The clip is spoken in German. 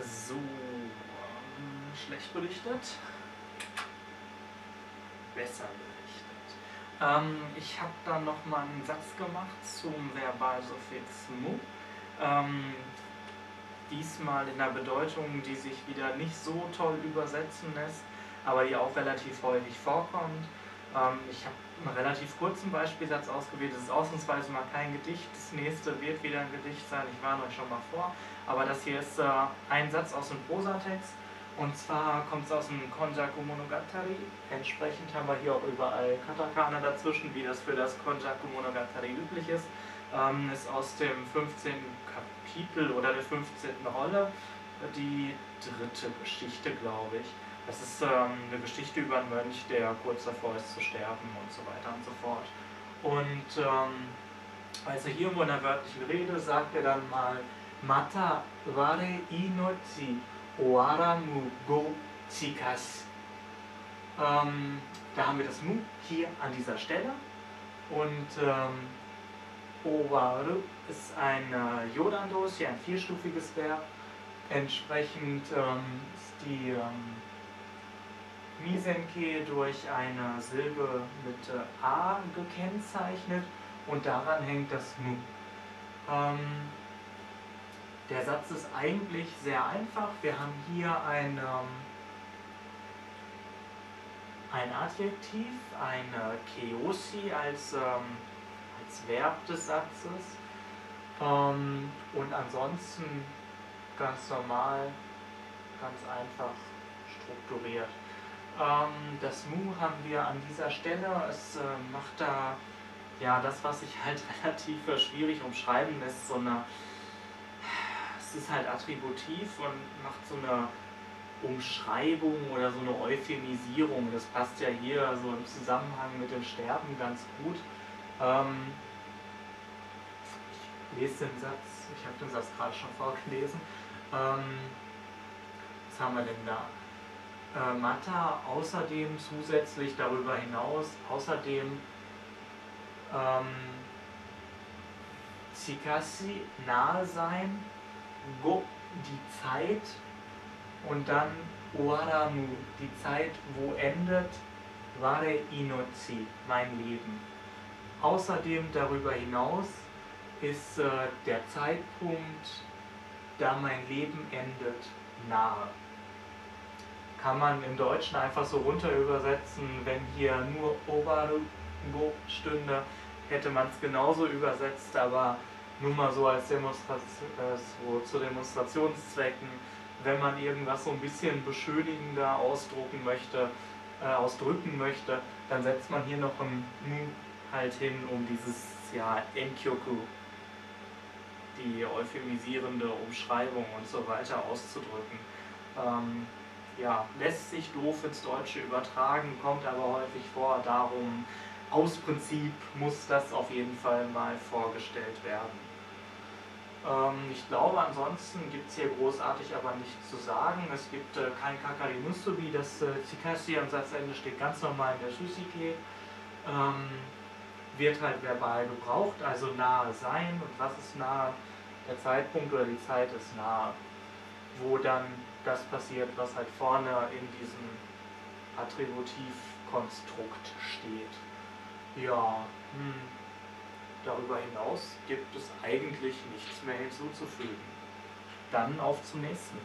So, schlecht belichtet. Besser belichtet. Ähm, ich habe dann nochmal einen Satz gemacht zum Verbalsuffix mu. Ähm, diesmal in einer Bedeutung, die sich wieder nicht so toll übersetzen lässt, aber die auch relativ häufig vorkommt. Ähm, ich habe einen relativ kurzen Beispielsatz ausgewählt. Das ist ausnahmsweise mal kein Gedicht. Das nächste wird wieder ein Gedicht sein. Ich warne euch schon mal vor. Aber das hier ist äh, ein Satz aus dem Prosatext. Und zwar kommt es aus dem Konjaku Monogatari. Entsprechend haben wir hier auch überall Katakana dazwischen, wie das für das Konjaku Monogatari üblich ist. Ähm, ist aus dem 15. Kapitel oder der 15. Rolle die dritte Geschichte, glaube ich. Das ist ähm, eine Geschichte über einen Mönch, der kurz davor ist zu sterben und so weiter und so fort. Und ähm, also hier irgendwo in der wörtlichen Rede sagt er dann mal Mata ware inochi oaramu go chikas. Ähm, da haben wir das Mu hier an dieser Stelle. Und ähm, Owaru ist ein äh, Yodandos, hier ein vierstufiges Verb. Entsprechend ähm, ist die ähm, Misenke durch eine Silbe mit äh, A gekennzeichnet und daran hängt das Mu. Ähm, der Satz ist eigentlich sehr einfach. Wir haben hier ein, ähm, ein Adjektiv, ein Keosi als, ähm, als Verb des Satzes ähm, und ansonsten ganz normal, ganz einfach strukturiert. Ähm, das Mu haben wir an dieser Stelle. Es äh, macht da ja das, was sich halt relativ schwierig umschreiben lässt, so eine. Es ist halt attributiv und macht so eine Umschreibung oder so eine Euphemisierung. Das passt ja hier so im Zusammenhang mit dem Sterben ganz gut. Ähm, ich lese den Satz, ich habe den Satz gerade schon vorgelesen. Ähm, was haben wir denn da? Äh, Mata außerdem zusätzlich darüber hinaus, außerdem ähm, Tsikasi nahe sein, Go die Zeit und dann Oaramu, die Zeit, wo endet, Ware Inochi, mein Leben. Außerdem darüber hinaus ist äh, der Zeitpunkt, da mein Leben endet, nahe kann man im Deutschen einfach so runter übersetzen. Wenn hier nur Obarugo stünde, hätte man es genauso übersetzt, aber nur mal so als Demonstration, äh, so zu Demonstrationszwecken, wenn man irgendwas so ein bisschen beschönigender ausdrucken möchte, äh, ausdrücken möchte, dann setzt man hier noch ein Mu halt hin, um dieses ja, Enkyoku, die euphemisierende Umschreibung und so weiter auszudrücken. Ähm, ja, lässt sich doof ins Deutsche übertragen, kommt aber häufig vor. Darum, aus Prinzip muss das auf jeden Fall mal vorgestellt werden. Ähm, ich glaube, ansonsten gibt es hier großartig aber nichts zu sagen. Es gibt äh, kein Kakari Musubi, das äh, Tsukasi am Satzende steht ganz normal in der Sushike. Ähm, wird halt verbal gebraucht, also nahe sein. Und was ist nahe? Der Zeitpunkt oder die Zeit ist nahe, wo dann das passiert, was halt vorne in diesem Attributivkonstrukt steht. Ja, hm. darüber hinaus gibt es eigentlich nichts mehr hinzuzufügen. Dann auf zum nächsten.